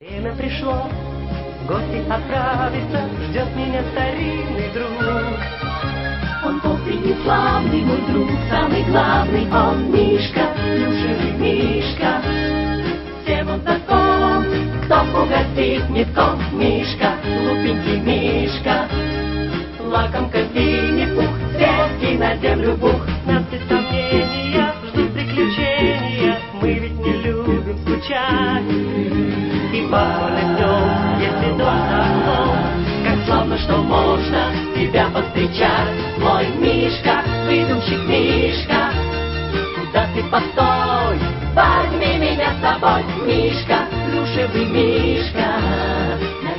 Время пришло, гости отправиться, ждет меня старинный друг. Он вовсе славный мой друг, самый главный он Мишка, плюшевый Мишка. Всем он знаком, кто угостит метком Мишка, глупенький Мишка. Лакомка Винни-Пух, светки на землю бух. Нас без сомнения ждут приключения, мы ведь не любим скучать. Днем, если за окном, Как славно, что можно тебя повстречать Мой Мишка, выдумщик Мишка. Куда ты постой, возьми меня с собой Мишка, плюшевый Мишка